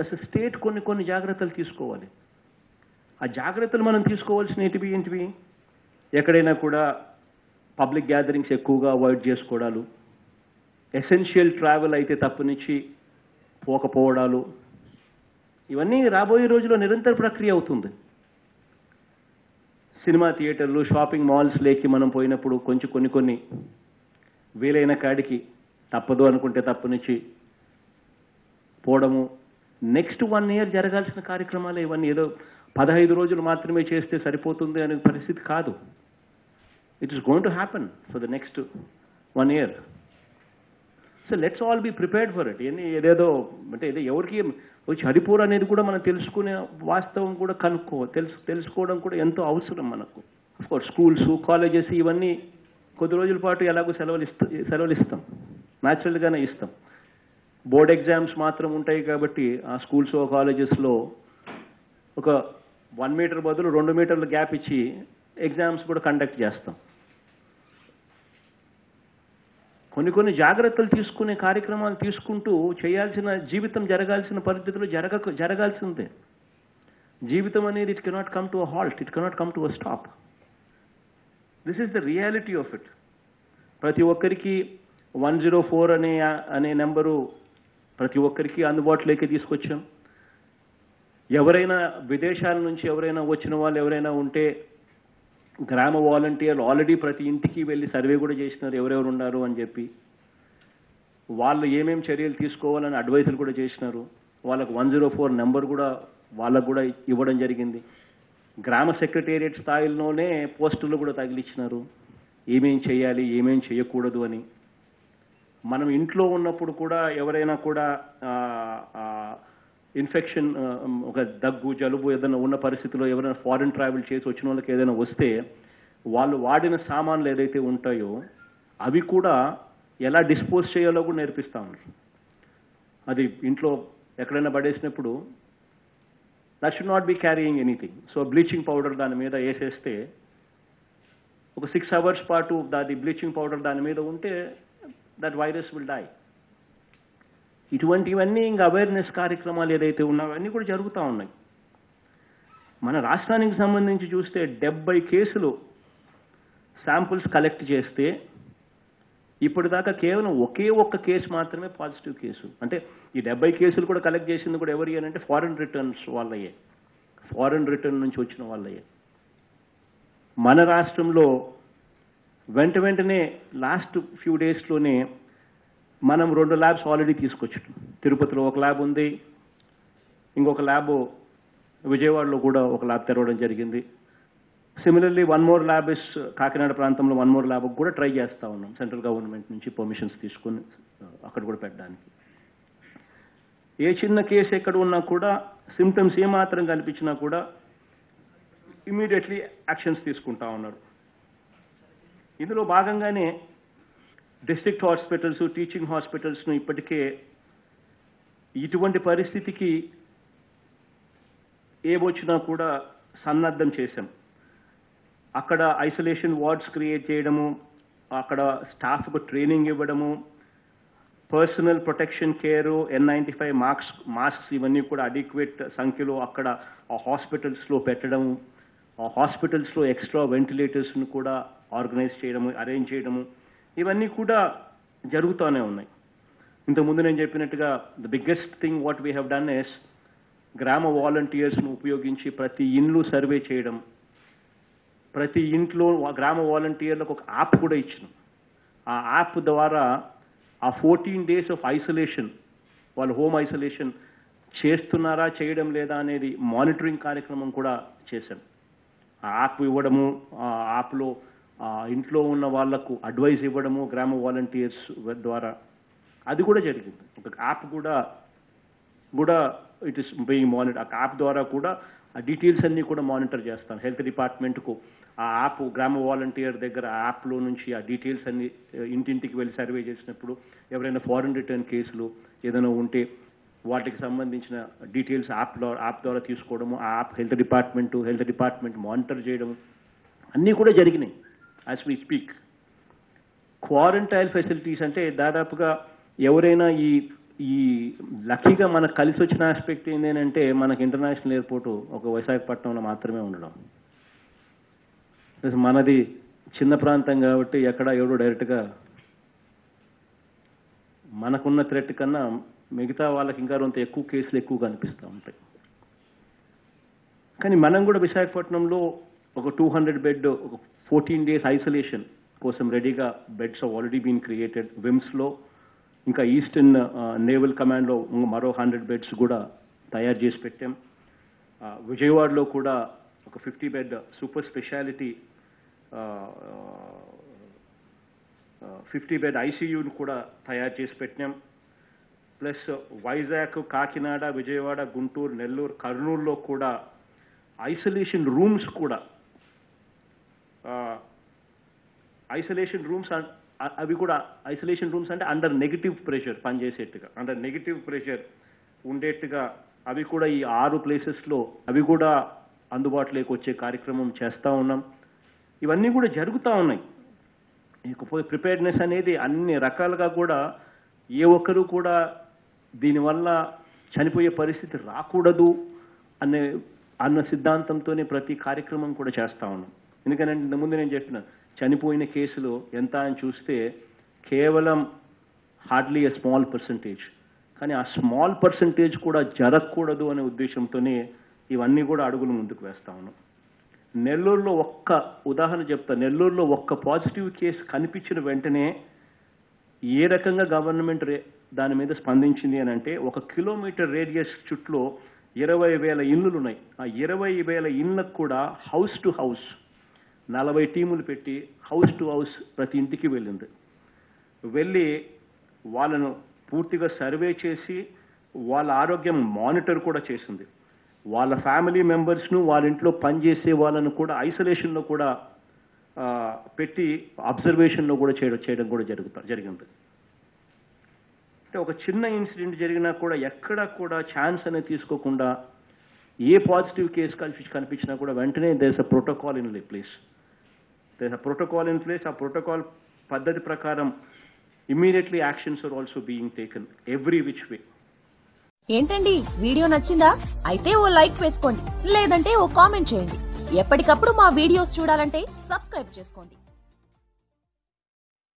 అస్ state కొన్ని కొన్ని జాగ్రత్తలు తీసుకోవాలి. ఆ జాగ్రత్తలు మనం తీసుకోవాల్సిన ఏంటివి ఏంటివి? ఎక్కడైనా కూడా పబ్లిక్ గ్యాదరింగ్స్ ఎక్కువగా అవాయిడ్ చేసుకోవడాలు ఎసెన్షియల్ ట్రావెల్ అయితే తప్పనిచ్చి పోకపోవడాలు ఇవన్నీ రాబోయే రోజుల్లో నిరంతర ప్రక్రియ అవుతుంది. సినిమా థియేటర్లు షాపింగ్ మాల్స్ లేకి మనం పోయినప్పుడు కొంచెం కొన్ని కొన్ని వీలైన కాడికి తప్పదు అనుకుంటే తప్పనిచ్చి పోవడము. నెక్స్ట్ వన్ ఇయర్ జరగాల్సిన కార్యక్రమాలు ఇవన్నీ ఏదో పదహైదు రోజులు మాత్రమే చేస్తే సరిపోతుంది అనే పరిస్థితి కాదు. It is going to happen for the next one year so let's all be prepared for it ఏదేదో అంటే ఏదో ఎవరికి వచ్చి హరిపూర్ అనేది కూడా మనం తెలుసుకునే వాస్తవం కూడా కనుక్కో తెలుసు తెలుసుకోవడం కూడా ఎంతో అవసరం మనకు. కోర్స్ స్కూల్స్ కాలేజెస్ ఇవన్నీ కొద్ది రోజుల పాటు ఎలాగో సెలవులు ఇస్తా సెలవులు ఇస్తాం న్యాచురల్గానే ఇస్తాం. బోర్డ్ ఎగ్జామ్స్ మాత్రం ఉంటాయి కాబట్టి ఆ స్కూల్స్ కాలేజెస్లో ఒక వన్ మీటర్ బదులు రెండు మీటర్ల గ్యాప్ ఇచ్చి ఎగ్జామ్స్ కూడా కండక్ట్ చేస్తాం. కొన్ని కొన్ని జాగ్రత్తలు తీసుకునే కార్యక్రమాలు తీసుకుంటూ చేయాల్సిన జీవితం జరగాల్సిన పరిస్థితులు జరగక జరగాల్సిందే. జీవితం అనేది it cannot come to a halt it cannot come to a stop this is the reality of it ప్రతి ఒక్కరికి వన్ జీరో ఫోర్ అనే అనే నెంబరు ప్రతి ఒక్కరికి అందుబాటులోకి తీసుకొచ్చాం. ఎవరైనా విదేశాల నుంచి ఎవరైనా వచ్చిన వాళ్ళు ఎవరైనా ఉంటే గ్రామ వాలంటీర్లు ఆల్రెడీ ప్రతి ఇంటికి వెళ్ళి సర్వే కూడా చేసినారు ఎవరెవరు ఉన్నారు అని చెప్పి. వాళ్ళు ఏమేమి చర్యలు తీసుకోవాలని అడ్వైజులు కూడా చేసినారు. వాళ్ళకు వన్ జీరో ఫోర్ నెంబర్ కూడా వాళ్ళకు కూడా ఇవ్వడం జరిగింది. గ్రామ సెక్రటేరియట్ స్థాయిలోనే పోస్టులు కూడా తగిలిచ్చినారు. ఏమేం చేయాలి ఏమేం చేయకూడదు అని. మనం ఇంట్లో ఉన్నప్పుడు కూడా ఎవరైనా కూడా ఇన్ఫెక్షన్ ఒక దగ్గు జలుబు ఏదైనా ఉన్న పరిస్థితిలో ఎవరైనా ఫారిన్ ట్రావెల్ చేసి వచ్చిన వాళ్ళకి ఏదైనా వస్తే వాళ్ళు వాడిన సామాన్లు ఏదైతే ఉంటాయో అవి కూడా ఎలా డిస్పోజ్ చేయాలో కూడా నేర్పిస్తా ఉన్నారు. అది ఇంట్లో ఎక్కడైనా పడేసినప్పుడు that should not be carrying anything so bleaching powder దాని మీద వేసేస్తే ఒక సిక్స్ అవర్స్ పాటు దాని బ్లీచింగ్ పౌడర్ దాని మీద ఉంటే దట్ వైరస్ విల్ డై ఇటువంటివన్నీ ఇంకా అవేర్నెస్ కార్యక్రమాలు ఏదైతే ఉన్నాయో అన్నీ కూడా జరుగుతూ ఉన్నాయి. మన రాష్ట్రానికి సంబంధించి చూస్తే డెబ్బై కేసులు శాంపుల్స్ కలెక్ట్ చేస్తే ఇప్పటిదాకా కేవలం ఒకే ఒక్క కేసు మాత్రమే పాజిటివ్ కేసు. అంటే ఈ డెబ్బై కేసులు కూడా కలెక్ట్ చేసింది కూడా ఎవరి అంటే ఫారెన్ రిటర్న్స్ వాళ్ళయే. ఫారెన్ రిటర్న్ నుంచి వచ్చిన వాళ్ళయే. మన రాష్ట్రంలో వెంట వెంటనే లాస్ట్ ఫ్యూ డేస్లోనే మనం రెండు ల్యాబ్స్ ఆల్రెడీ తీసుకొచ్చాం. తిరుపతిలో ఒక ల్యాబ్ ఉంది. ఇంకొక ల్యాబ్ విజయవాడలో కూడా ఒక ల్యాబ్ తెరవడం జరిగింది. Similarly one more lab is Kakinada ప్రాంతంలో వన్ మోర్ ల్యాబ్ కూడా ట్రై చేస్తూ ఉన్నాం. సెంట్రల్ గవర్నమెంట్ నుంచి పర్మిషన్స్ తీసుకొని uh, అక్కడ కూడా పెట్టడానికి. ఏ చిన్న కేసు ఎక్కడ ఉన్నా కూడా సిమ్టమ్స్ ఏమాత్రం కనిపించినా కూడా ఇమీడియట్లీ యాక్షన్స్ తీసుకుంటా ఉన్నారు. ఇందులో భాగంగానే డిస్ట్రిక్ట్ హాస్పిటల్స్ టీచింగ్ హాస్పిటల్స్ను ఇప్పటికే ఇటువంటి పరిస్థితికి ఏమొచ్చినా కూడా సన్నద్ధం చేశాం. అక్కడ ఐసోలేషన్ వార్డ్స్ క్రియేట్ చేయడము అక్కడ స్టాఫ్కు ట్రైనింగ్ ఇవ్వడము personal protection care N ninety five masks masks ఇవన్నీ కూడా అడిక్వేట్ సంఖ్యలో అక్కడ ఆ హాస్పిటల్స్లో పెట్టడము ఆ హాస్పిటల్స్లో ఎక్స్ట్రా వెంటిలేటర్స్ను కూడా ఆర్గనైజ్ చేయడము అరేంజ్ చేయడము ఇవన్నీ కూడా జరుగుతూనే ఉన్నాయి. ఇంతకుముందు నేను చెప్పినట్టుగా the biggest thing what we have done is గ్రామ వాలంటీర్స్ను ఉపయోగించి ప్రతి ఇండ్లు సర్వే చేయడం. ప్రతి ఇంట్లో గ్రామ వాలంటీర్లకు ఒక యాప్ కూడా ఇచ్చినాం. ఆ యాప్ ద్వారా ఆ ఫోర్టీన్ డేస్ ఆఫ్ ఐసోలేషన్ వాళ్ళు హోమ్ ఐసోలేషన్ చేస్తున్నారా చేయడం లేదా అనేది మానిటరింగ్ కార్యక్రమం కూడా చేశాం. ఆ యాప్ ఇవ్వడము ఆ యాప్లో ఇంట్లో ఉన్న వాళ్ళకు అడ్వైస్ ఇవ్వడము గ్రామ వాలంటీర్స్ ద్వారా అది కూడా జరిగింది. ఒక యాప్ కూడా కూడా ఇట్ ఇస్ బీయింగ్ మానిటర్ ఆ యాప్ ద్వారా కూడా ఆ డీటెయిల్స్ అన్నీ కూడా మానిటర్ చేస్తాం హెల్త్ డిపార్ట్మెంట్కు ఆ యాప్ గ్రామ వాలంటీర్ దగ్గర ఆ యాప్లో నుంచి ఆ డీటెయిల్స్ అన్ని ఇంటింటికి వెళ్ళి సర్వే చేసినప్పుడు ఎవరైనా ఫారెన్ రిటర్న్ కేసులు ఏదైనా ఉంటే వాటికి సంబంధించిన డీటెయిల్స్ యాప్ యాప్ ద్వారా తీసుకోవడము ఆ app health department health department monitor చేయడము అన్నీ కూడా జరిగినాయి. As we speak quarantine facilities అంటే దాదాపుగా ఎవరైనా ఈ ఈ లక్కీగా మనకు కలిసి వచ్చిన ఆస్పెక్ట్ ఏంటంటే మనకి ఇంటర్నేషనల్ ఎయిర్పోర్ట్ ఒక విశాఖపట్నంలో మాత్రమే ఉండడం. మనది చిన్న ప్రాంతం కాబట్టి ఎక్కడ ఎవడో డైరెక్ట్గా మనకున్న థ్రెట్ కన్నా మిగతా వాళ్ళకి ఇంకా కొంత ఎక్కువ కేసులు ఎక్కువ కనిపిస్తూ ఉంటాయి. కానీ మనం కూడా విశాఖపట్నంలో ఒక టూ హండ్రెడ్ బెడ్ ఒక ఫోర్టీన్ డేస్ ఐసోలేషన్ కోసం రెడీగా బెడ్స్ ఆల్రెడీ బీన్ క్రియేటెడ్ విమ్స్లో ఇంకా ఈస్టర్న్ నేవల్ కమాండ్లో మరో హండ్రెడ్ బెడ్స్ కూడా తయారు చేసి పెట్టాం. విజయవాడలో కూడా ఒక fifty bed super speciality fifty bed ఐసీయూని కూడా తయారు చేసి పెట్టినాం ప్లస్ వైజాగ్ కాకినాడ విజయవాడ గుంటూరు నెల్లూరు కర్నూలులో కూడా ఐసోలేషన్ రూమ్స్ కూడా ఐసోలేషన్ రూమ్స్ అవి కూడా ఐసోలేషన్ రూమ్స్ అంటే అండర్ నెగిటివ్ ప్రెషర్ పనిచేసేట్టుగా అండర్ నెగిటివ్ ప్రెషర్ ఉండేట్టుగా అవి కూడా ఈ ఆరు ప్లేసెస్లో అవి కూడా అందుబాటులోకి వచ్చే కార్యక్రమం చేస్తూ ఉన్నాం. ఇవన్నీ కూడా జరుగుతూ ఉన్నాయి. ఇకపోతే ప్రిపేర్నెస్ అనేది అన్ని రకాలుగా కూడా ఏ ఒక్కరు కూడా దీనివల్ల చనిపోయే పరిస్థితి రాకూడదు అనే అన్న సిద్ధాంతంతోనే ప్రతి కార్యక్రమం కూడా చేస్తూ ఉన్నాం. ఎందుకంటే ఇంతకు ముందు నేను చెప్పిన చనిపోయిన కేసులు ఎంత అని చూస్తే కేవలం హార్డ్లీ ఎ స్మాల్ పర్సంటేజ్ కానీ ఆ స్మాల్ పర్సంటేజ్ కూడా జరగకూడదు అనే ఉద్దేశంతోనే ఇవన్నీ కూడా అడుగులు ముందుకు వేస్తా ఉన్నాం. నెల్లూరులో ఒక్క ఉదాహరణ చెప్తా. నెల్లూరులో ఒక్క పాజిటివ్ కేసు కనిపించిన వెంటనే ఏ రకంగా గవర్నమెంట్ రే దాని మీద స్పందించింది అని అంటే ఒక కిలోమీటర్ రేడియస్ చుట్టూ ఇరవై వేల ఇళ్ళు ఉన్నాయి ఆ ఇరవై వేల ఇళ్ళకు కూడా హౌస్ టు హౌస్ నలభై టీములు పెట్టి హౌస్ టు హౌస్ ప్రతి ఇంటికి వెళ్ళింది. వెళ్ళి వాళ్ళను పూర్తిగా సర్వే చేసి వాళ్ళ ఆరోగ్యం మానిటర్ కూడా చేసింది. వాళ్ళ ఫ్యామిలీ మెంబర్స్ను వాళ్ళ ఇంట్లో పనిచేసే వాళ్ళను కూడా ఐసోలేషన్లో కూడా పెట్టి అబ్జర్వేషన్లో కూడా చేయడం చేయడం కూడా జరుగుతా జరిగింది. అంటే ఒక చిన్న ఇన్సిడెంట్ జరిగినా కూడా ఎక్కడా కూడా ఛాన్స్ అనేది తీసుకోకుండా ఏ పాజిటివ్ కేసు కనిపించి కనిపించినా కూడా వెంటనే there's a protocol in place. There's protocol in place ఆ ప్రోటోకాల్ పద్ధతి ప్రకారం immediately actions are also being taken every which way ఏంటండి? వీడియో నచ్చిందా? అయితే ఓ లైక్ వేసుకోండి లేదంటే ఓ కామెంట్ చేయండి. ఎప్పటికప్పుడు మా వీడియోస్ చూడాలంటే సబ్స్క్రైబ్ చేసుకోండి.